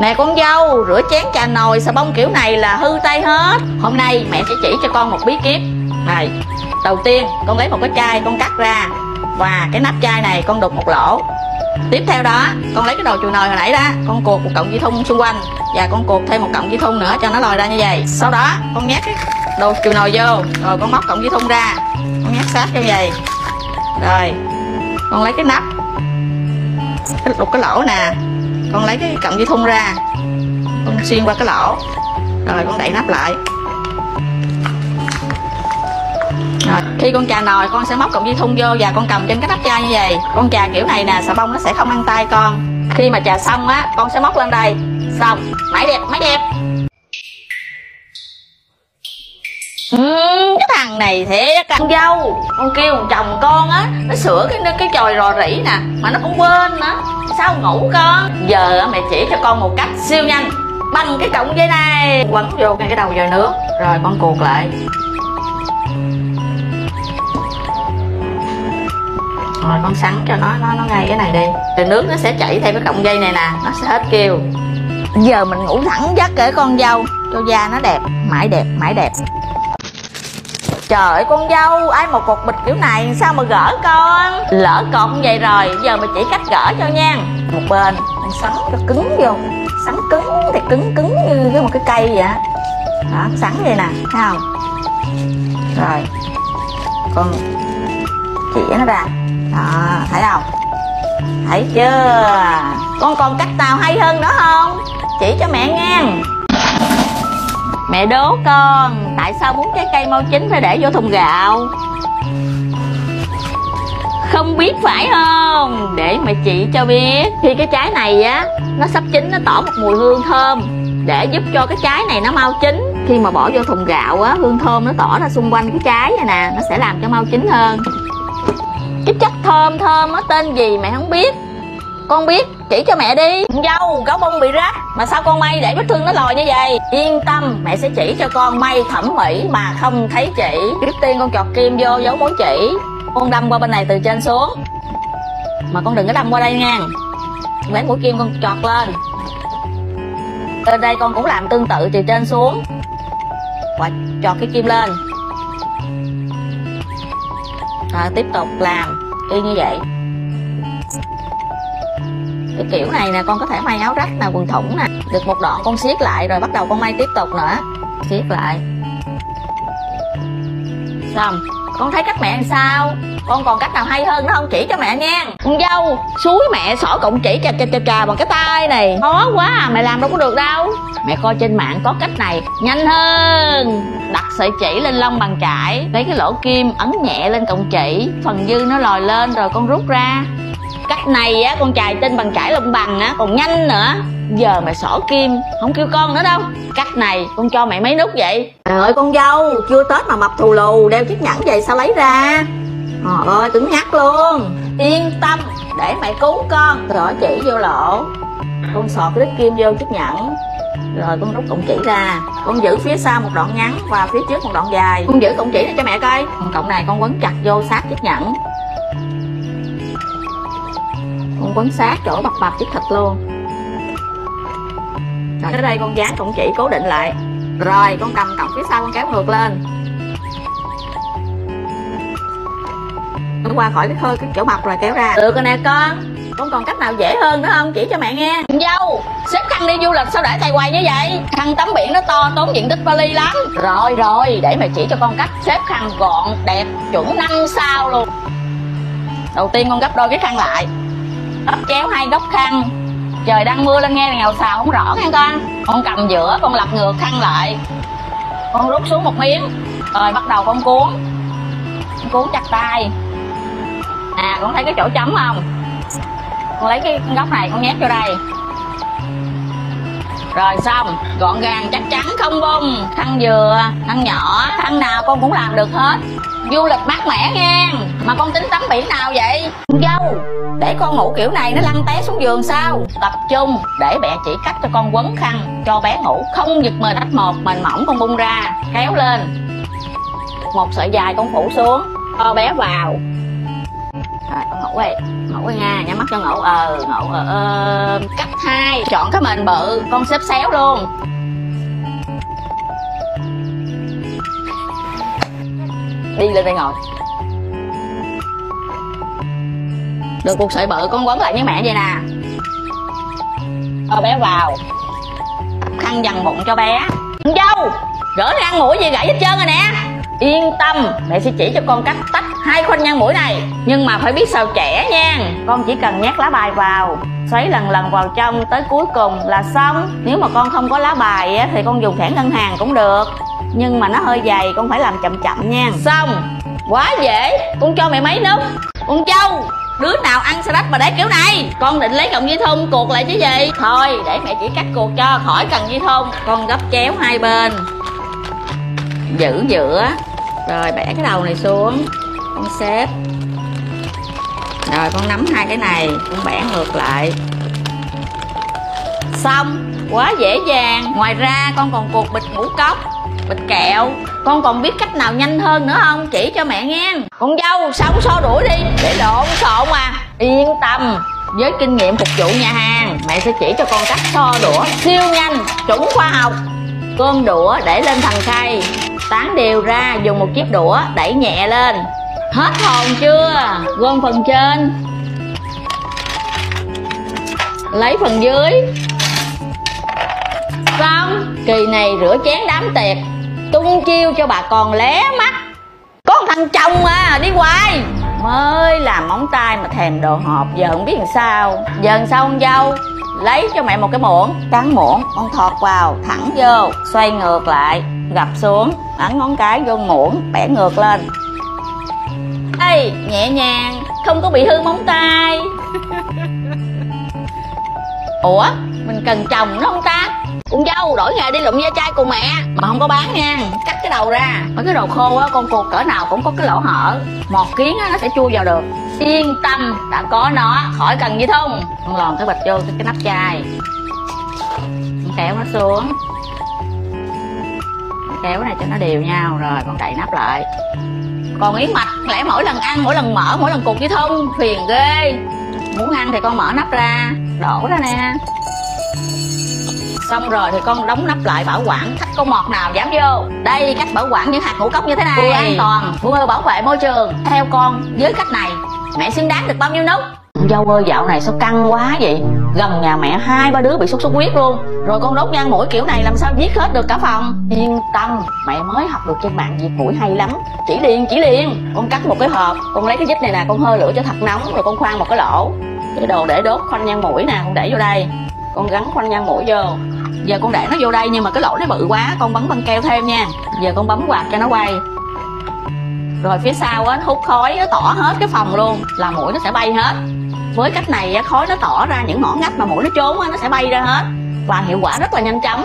Nè con dâu, rửa chén trà nồi xà bông kiểu này là hư tay hết. Hôm nay mẹ sẽ chỉ cho con một bí kíp. Này, đầu tiên con lấy một cái chai con cắt ra. Và cái nắp chai này con đục một lỗ. Tiếp theo đó, con lấy cái đồ chùi nồi hồi nãy đó Con cuột một cọng dây thun xung quanh. Và con cuột thêm một cọng dây thun nữa cho nó lòi ra như vậy. Sau đó con nhét cái đồ chùi nồi vô. Rồi con móc cọng dây thun ra. Con nhét sát như vậy. Rồi, con lấy cái nắp cái đục cái lỗ nè con lấy cái cọng dây thun ra con xuyên qua cái lỗ rồi con đậy nắp lại. Rồi, khi con trà nồi con sẽ móc cọng dây thun vô và con cầm trên cái nắp chai như vậy. Con trà kiểu này nè xà bông nó sẽ không ăn tay con. Khi mà trà xong á con sẽ móc lên đây. Xong máy đẹp máy đẹp. Ừ, thằng này thiệt con dâu. Con kêu chồng con á, nó sửa cái cái chòi rò rỉ nè, mà nó cũng quên á sao ngủ con giờ mẹ chỉ cho con một cách siêu nhanh bằng cái cọng dây này. Quấn vô ngay cái đầu dòi nước, rồi con cuột lại. Rồi con sắn cho nó nó nó ngay cái này đi. Rồi nước nó sẽ chảy theo cái cọng dây này nè, nó sẽ hết kêu. Giờ mình ngủ thẳng giấc kể con dâu, cho da nó đẹp, mãi đẹp mãi đẹp. Trời ơi con dâu, Ai một cục bịch kiểu này, sao mà gỡ con? Lỡ cột vậy rồi, Giờ mà chỉ cách gỡ cho nha. Một bên mình sắn cho cứng vô. Sắn cứng thì cứng cứng như cái một cái cây vậy Đó, sắn vậy nè, Thấy không? Rồi, Con chỉ nó ra. Đó, thấy không? Thấy chưa? Con còn cách nào hay hơn nữa không? Chỉ cho mẹ nghe. Mẹ đố con, Tại sao muốn trái cây mau chín phải để vô thùng gạo? Không biết phải không? Để mà chị cho biết. Khi cái trái này á, Nó sắp chín, nó tỏ một mùi hương thơm. Để giúp cho cái trái này nó mau chín. Khi mà bỏ vô thùng gạo á, Hương thơm nó tỏ ra xung quanh cái trái này nè, Nó sẽ làm cho mau chín hơn. Cái chất thơm thơm nó tên gì mẹ không biết. Con biết chỉ cho mẹ đi. Dâu gấu bông bị rách. Mà sao con may để vết thương nó lòi như vậy? Yên tâm, mẹ sẽ chỉ cho con may thẩm mỹ mà không thấy chỉ. Trước tiên con chọt kim vô dấu mối chỉ. Con đâm qua bên này từ trên xuống. Mà con đừng có đâm qua đây nha. Lấy mũi kim con chọt lên. Bên đây con cũng làm tương tự từ trên xuống. Và chọt cái kim lên. Rồi tiếp tục làm. Y như vậy cái kiểu này nè, con có thể may áo rách nè, quần thủng nè. Được một đoạn con siết lại rồi bắt đầu con may tiếp tục nữa. Siết lại. Xong. Con thấy cách mẹ làm sao? Con còn cách nào hay hơn nó không? Chỉ cho mẹ nha. Con dâu, suối mẹ sỏ cộng chỉ chà chà chà chà bằng cái tay này. Khó quá à mẹ làm đâu có được đâu. Mẹ coi trên mạng có cách này, nhanh hơn. Đặt sợi chỉ lên lông bằng chải, lấy cái lỗ kim ấn nhẹ lên cộng chỉ. Phần dư nó lòi lên rồi con rút ra cách này á, con chài tinh bằng chải lông bằng á, còn nhanh nữa. Giờ mày xỏ kim, không kêu con nữa đâu. Cách này, con cho mẹ mấy nút vậy? Trời ơi, con dâu, chưa tết mà mập thù lù, đeo chiếc nhẫn vậy sao lấy ra? Trời ơi, cứng nhắc luôn. Yên tâm, để mẹ cứu con. Rồi chỉ vô lỗ. Con sọt cái đít kim vô chiếc nhẫn. Rồi con rút cọng chỉ ra. Con giữ phía sau một đoạn ngắn và phía trước một đoạn dài. Con giữ cọng chỉ này cho mẹ coi. Cọng này con quấn chặt vô sát chiếc nhẫn quấn sát chỗ bập bập chiếc thịt luôn. Rồi tới đây con dán cọng chỉ cố định lại. Rồi con cầm cọng phía sau con kéo ngược lên. Qua khỏi cái khơi cái chỗ bập rồi kéo ra. Được rồi nè con. Con còn cách nào dễ hơn nữa không? Chỉ cho mẹ nghe. Dâu xếp khăn đi du lịch sao để tay quầy như vậy? Khăn tắm biển nó to tốn diện tích vali lắm. Rồi rồi để mẹ chỉ cho con cách xếp khăn gọn đẹp chuẩn năm sao luôn. Đầu tiên con gấp đôi cái khăn lại đắp chéo hai góc khăn. Trời, đang mưa lên nghe là ngào xào không rõ nghe con. Con cầm giữa, con lật ngược khăn lại. Con rút xuống một miếng. Rồi bắt đầu con cuốn. Con cuốn chặt tay. À con thấy cái chỗ chấm không? Con lấy cái góc này, con nhét vô đây. Rồi xong, gọn gàng, chắc chắn không bung. Khăn dừa, khăn nhỏ, khăn nào con cũng làm được hết du lịch mát mẻ nha. Mà con tính tắm biển nào vậy? Dâu để con ngủ kiểu này nó lăn té xuống giường sao? Tập trung để mẹ chỉ cách cho con quấn khăn cho bé ngủ không giật mình. Ách một mền mỏng con bung ra kéo lên. Một sợi dài con phủ xuống cho bé vào. Rồi con ngủ đi ngủ đi nha nhắm mắt cho ngủ. Ờ ngủ ờ, ờ. cách hai. Chọn cái mền bự con xếp xéo luôn. Đi lên đây ngồi. Được cuộc sợi bự con quấn lại với mẹ vậy nè. Cho bé vào. Khăn dằn bụng cho bé. Con dâu, rỡ răng mũi gì gãy hết trơn rồi nè. Yên tâm, mẹ sẽ chỉ cho con cách tách hai khoanh nhăn mũi này. Nhưng mà phải biết sao trẻ nha. Con chỉ cần nhét lá bài vào. Xoáy lần lần vào trong tới cuối cùng là xong. Nếu mà con không có lá bài thì con dùng thẻ ngân hàng cũng được nhưng mà nó hơi dày, con phải làm chậm chậm nha. Xong. Quá dễ. Con cho mẹ mấy nút con trâu. Đứa nào ăn salad mà để kiểu này. Con định lấy cọng dây thun cuột lại chứ gì? Thôi, để mẹ chỉ cắt cuột cho khỏi cần dây thun. Con gấp chéo hai bên. Giữ giữa. Rồi, bẻ cái đầu này xuống. Con xếp. Rồi, con nắm hai cái này. Con bẻ ngược lại. Xong. Quá dễ dàng. Ngoài ra, con còn cuột bịch ngũ cốc bịch kẹo. Con còn biết cách nào nhanh hơn nữa không? Chỉ cho mẹ nghe. Con dâu, sống xô đuổi đi. Để lộn xộn à. Yên tâm. Với kinh nghiệm phục vụ nhà hàng, mẹ sẽ chỉ cho con cách so đũa siêu nhanh, chuẩn khoa học. Cơm đũa để lên thằng khay. Tán đều ra, dùng một chiếc đũa đẩy nhẹ lên. Hết hồn chưa? Gom phần trên. Lấy phần dưới. Xong. Kỳ này rửa chén đám tiệc tung chiêu cho bà con lé mắt. Có thằng chồng à đi hoài. Mới làm móng tay mà thèm đồ hộp giờ không biết làm sao. Giờ làm sao con dâu? Lấy cho mẹ một cái muỗng cắn muỗng con thọt vào thẳng vô xoay ngược lại gập xuống ấn ngón cái vô muỗng bẻ ngược lên. Ê, nhẹ nhàng không có bị hư móng tay. Ủa mình cần chồng nó không ta? Con dâu, đổi nghề đi lụm da chai cùng mẹ. Mà không có bán nha. Cắt cái đầu ra. Mấy cái đầu khô á, con cột cỡ nào cũng có cái lỗ hở. Một kiến á, nó sẽ chui vào được. Yên tâm, đã có nó, khỏi cần gì thông con lòn cái bịch vô cái nắp chai. Con kéo nó xuống. Con kéo này cho nó đều nhau. Rồi, con đậy nắp lại. Còn yến mạch, lẽ mỗi lần ăn, mỗi lần mở, mỗi lần cục với thông phiền ghê. Muốn ăn thì con mở nắp ra. Đổ ra nè xong rồi thì con đóng nắp lại bảo quản. Khách có mọt nào dám vô. Đây cách bảo quản những hạt ngũ cốc như thế này vừa an toàn. Vừa bảo vệ môi trường. Theo con với cách này mẹ xứng đáng được bao nhiêu nút con dâu ơi dạo này sao căng quá vậy? Gần nhà mẹ hai ba đứa bị sốt xuất huyết luôn. Rồi con đốt nhang mũi kiểu này làm sao giết hết được cả phòng? Yên tâm mẹ mới học được trên mạng diệt mũi hay lắm. Chỉ liền chỉ liền. Con cắt một cái hộp con lấy cái dít này nè con hơi lửa cho thật nóng rồi con khoan một cái lỗ. Cái đồ để đốt khoanh nhang mũi nè con để vô đây. Con gắn khoanh nhang mũi vô giờ con để nó vô đây nhưng mà cái lỗ nó bự quá, con bấm băng keo thêm nha. Giờ con bấm quạt cho nó quay. Rồi phía sau á hút khói nó tỏ hết cái phòng luôn, là mũi nó sẽ bay hết. Với cách này á, khói nó tỏ ra những ngõ ngách mà mũi nó trốn á, nó sẽ bay ra hết. Và hiệu quả rất là nhanh chóng.